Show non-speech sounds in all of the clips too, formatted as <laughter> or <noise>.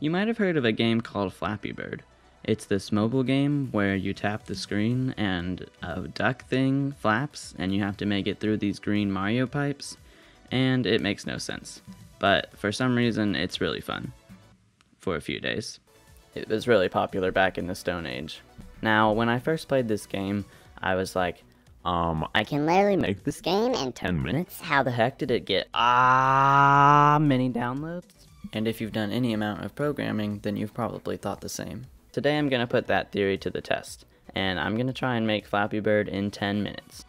You might have heard of a game called Flappy Bird. It's this mobile game where you tap the screen and a duck thing flaps and you have to make it through these green Mario pipes, and it makes no sense. But for some reason, it's really fun. For a few days. It was really popular back in the Stone Age. Now, when I first played this game, I was like, um, I can literally make this game in 10 minutes? How the heck did it get ah many downloads? And if you've done any amount of programming, then you've probably thought the same. Today I'm going to put that theory to the test, and I'm going to try and make Flappy Bird in 10 minutes.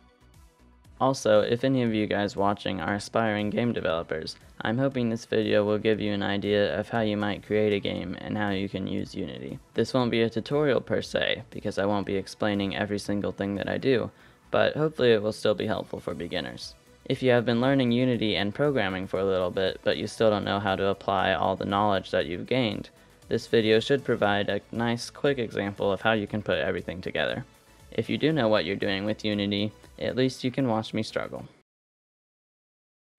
Also, if any of you guys watching are aspiring game developers, I'm hoping this video will give you an idea of how you might create a game and how you can use Unity. This won't be a tutorial per se, because I won't be explaining every single thing that I do, but hopefully it will still be helpful for beginners. If you have been learning Unity and programming for a little bit, but you still don't know how to apply all the knowledge that you've gained, this video should provide a nice quick example of how you can put everything together. If you do know what you're doing with Unity, at least you can watch me struggle.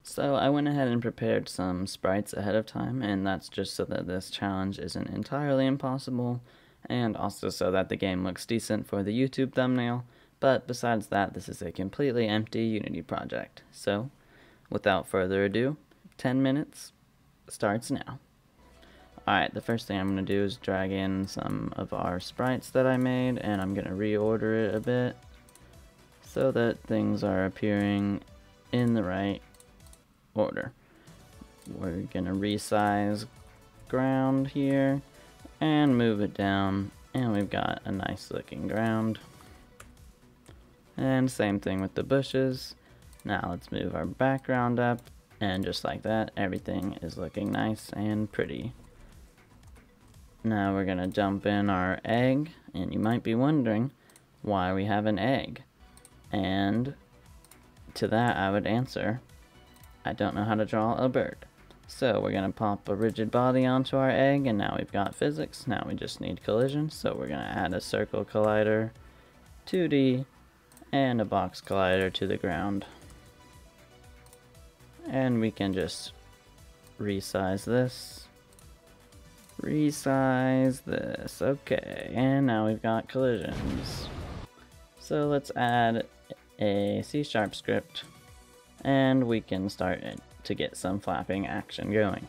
So I went ahead and prepared some sprites ahead of time, and that's just so that this challenge isn't entirely impossible, and also so that the game looks decent for the YouTube thumbnail, but besides that, this is a completely empty Unity project. So, without further ado, 10 minutes starts now. Alright, the first thing I'm going to do is drag in some of our sprites that I made, and I'm going to reorder it a bit so that things are appearing in the right order. We're going to resize ground here and move it down, and we've got a nice looking ground. And same thing with the bushes. Now let's move our background up and just like that everything is looking nice and pretty. Now we're gonna jump in our egg and you might be wondering why we have an egg. And to that I would answer I don't know how to draw a bird. So we're going to pop a rigid body onto our egg and now we've got physics. Now we just need collision. So we're going to add a circle collider, 2D, and a box collider to the ground. And we can just resize this. Resize this. Okay, and now we've got collisions. So let's add a C-sharp script and we can start it to get some flapping action going.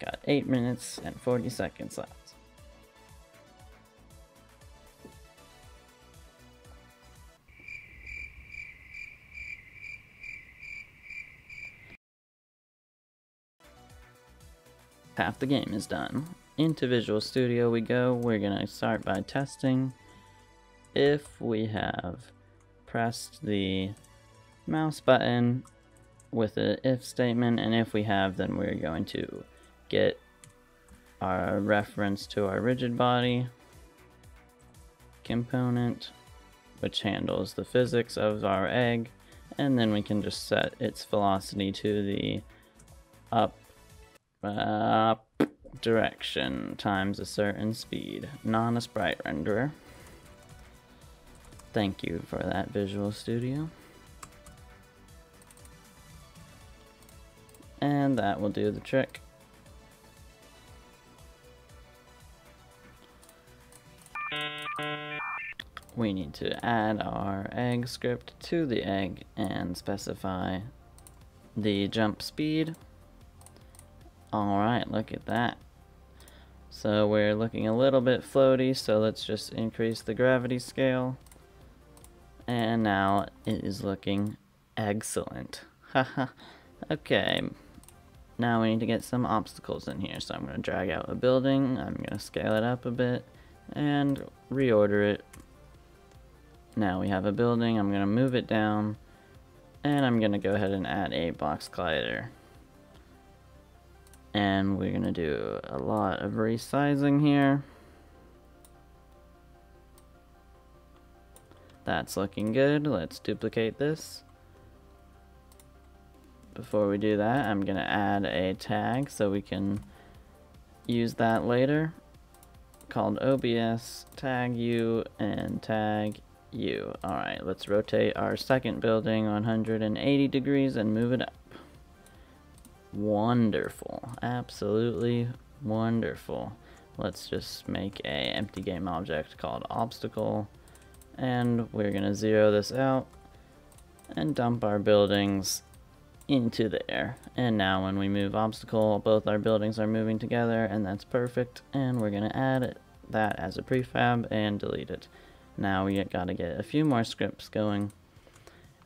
Got 8 minutes and 40 seconds left. Half the game is done. Into Visual Studio we go. We're going to start by testing if we have pressed the mouse button with an if statement and if we have then we're going to get our reference to our rigid body component which handles the physics of our egg and then we can just set its velocity to the up up direction times a certain speed, not a sprite renderer. Thank you for that Visual Studio. And that will do the trick. We need to add our egg script to the egg and specify the jump speed Alright, look at that. So we're looking a little bit floaty, so let's just increase the gravity scale. And now it is looking excellent. <laughs> Haha. okay. Now we need to get some obstacles in here. So I'm going to drag out a building. I'm going to scale it up a bit. And reorder it. Now we have a building. I'm going to move it down. And I'm going to go ahead and add a box collider and we're gonna do a lot of resizing here. That's looking good. Let's duplicate this. Before we do that I'm gonna add a tag so we can use that later. Called OBS tag you and tag you. Alright let's rotate our second building 180 degrees and move it up Wonderful. Absolutely wonderful. Let's just make a empty game object called obstacle. And we're going to zero this out and dump our buildings into there. And now when we move obstacle, both our buildings are moving together and that's perfect. And we're gonna add that as a prefab and delete it. Now we gotta get a few more scripts going.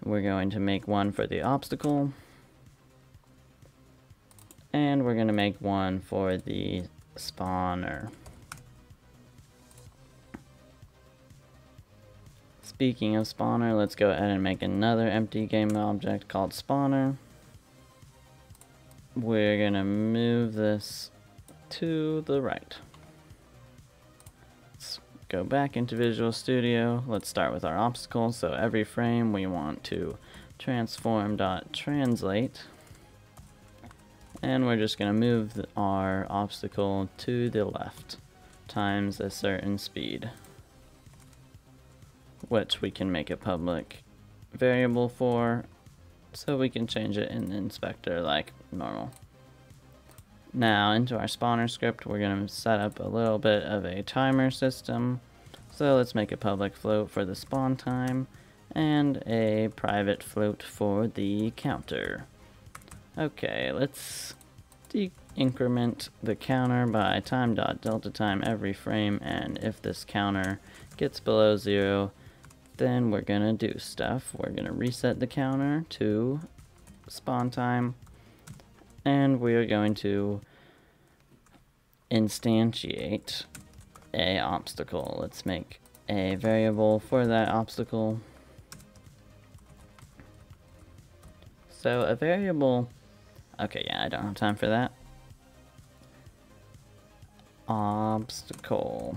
We're going to make one for the obstacle. And we're gonna make one for the spawner. Speaking of spawner, let's go ahead and make another empty game object called spawner we're gonna move this to the right. Let's go back into Visual Studio. Let's start with our obstacle. So every frame we want to transform dot translate and we're just going to move our obstacle to the left times a certain speed which we can make a public variable for so we can change it in the inspector like normal. Now into our spawner script we're going to set up a little bit of a timer system. So let's make a public float for the spawn time and a private float for the counter. Okay, let's increment the counter by time dot delta time every frame and if this counter gets below zero then we're gonna do stuff. We're gonna reset the counter to spawn time and we are going to instantiate a obstacle. Let's make a variable for that obstacle. So a variable, okay, yeah, I don't have time for that. Obstacle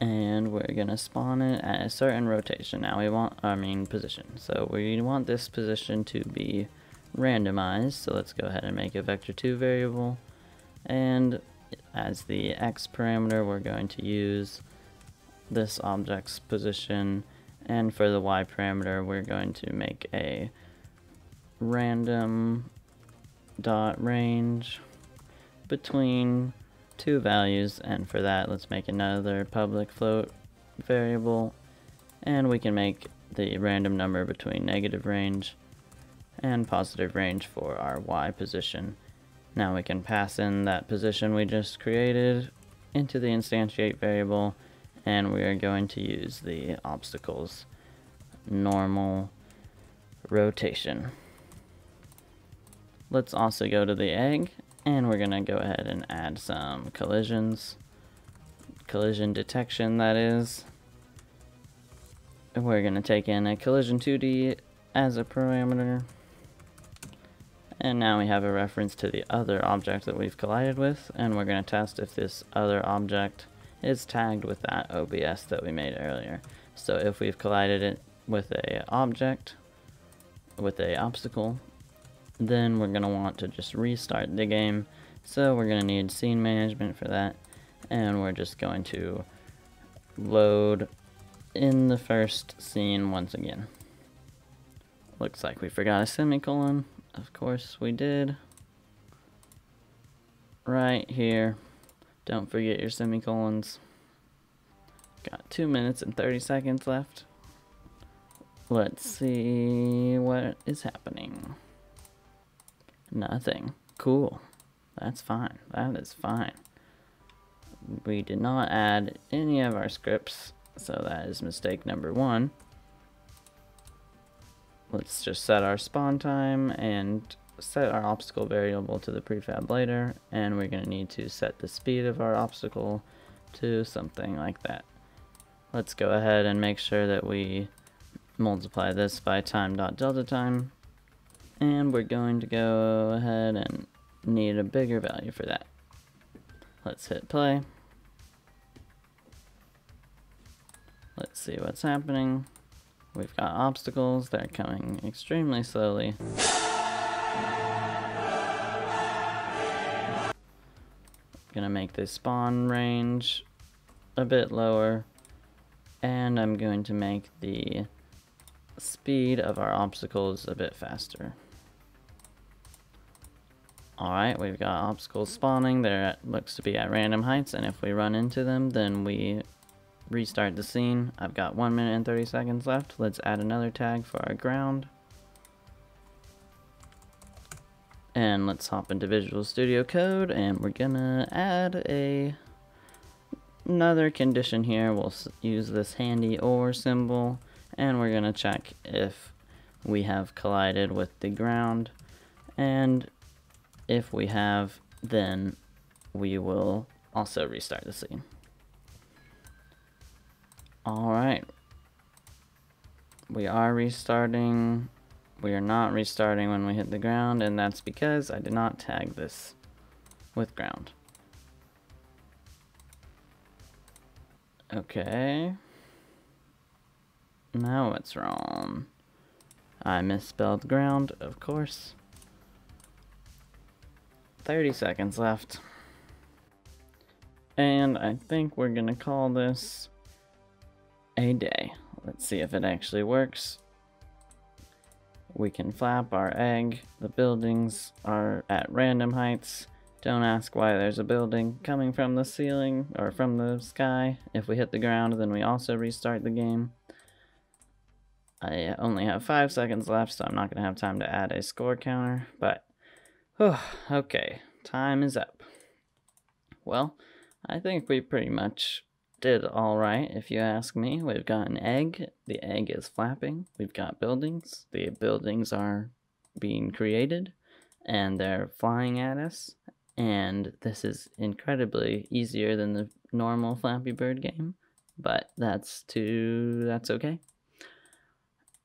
and we're gonna spawn it at a certain rotation. Now we want, I mean position. So we want this position to be randomized. So let's go ahead and make a vector2 variable. And as the x parameter, we're going to use this object's position. And for the y parameter, we're going to make a random dot range between two values and for that let's make another public float variable and we can make the random number between negative range and positive range for our y position. Now we can pass in that position we just created into the instantiate variable and we are going to use the obstacles normal rotation. Let's also go to the egg and we're gonna go ahead and add some collisions. Collision detection, that is. We're gonna take in a collision 2D as a parameter. And now we have a reference to the other object that we've collided with, and we're going to test if this other object is tagged with that OBS that we made earlier. So if we've collided it with a object, with a obstacle, then we're going to want to just restart the game. So we're going to need scene management for that. And we're just going to load in the first scene once again. Looks like we forgot a semicolon. Of course we did. Right here. Don't forget your semicolons. Got 2 minutes and 30 seconds left. Let's see what is happening. Nothing. Cool. That's fine. That is fine. We did not add any of our scripts, so that is mistake number one. Let's just set our spawn time and set our obstacle variable to the prefab later, and we're going to need to set the speed of our obstacle to something like that. Let's go ahead and make sure that we multiply this by time.delta time and we're going to go ahead and need a bigger value for that. Let's hit play. Let's see what's happening. We've got obstacles that are coming extremely slowly. Gonna make the spawn range a bit lower and I'm going to make the speed of our obstacles a bit faster. Alright, we've got obstacles spawning. There looks to be at random heights, and if we run into them, then we restart the scene. I've got 1 minute and 30 seconds left. Let's add another tag for our ground. And let's hop into Visual Studio Code, and we're gonna add a another condition here. We'll use this handy OR symbol, and we're gonna check if we have collided with the ground. And if we have, then we will also restart the scene. Alright. We are restarting. We are not restarting when we hit the ground, and that's because I did not tag this with ground. Okay. Now what's wrong? I misspelled ground, of course. 30 seconds left. And I think we're gonna call this a day. Let's see if it actually works. We can flap our egg. The buildings are at random heights. Don't ask why there's a building coming from the ceiling or from the sky. If we hit the ground, then we also restart the game. I only have five seconds left, so I'm not going to have time to add a score counter, but <sighs> okay, time is up. Well, I think we pretty much did alright, if you ask me. We've got an egg, the egg is flapping. We've got buildings, the buildings are being created, and they're flying at us. And this is incredibly easier than the normal Flappy Bird game, but that's too, that's okay.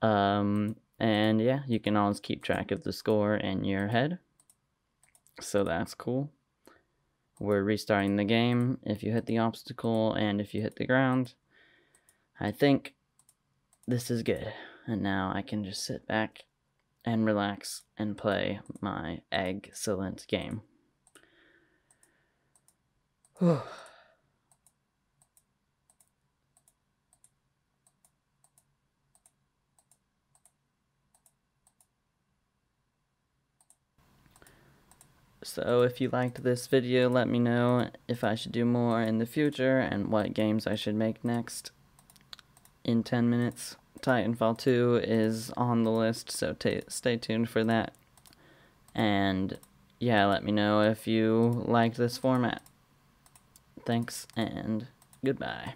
Um, and yeah, you can always keep track of the score in your head. So that's cool. We're restarting the game if you hit the obstacle and if you hit the ground. I think this is good. And now I can just sit back and relax and play my excellent game. <sighs> So if you liked this video, let me know if I should do more in the future and what games I should make next. In 10 minutes, Titanfall 2 is on the list, so stay tuned for that. And yeah, let me know if you liked this format. Thanks, and goodbye.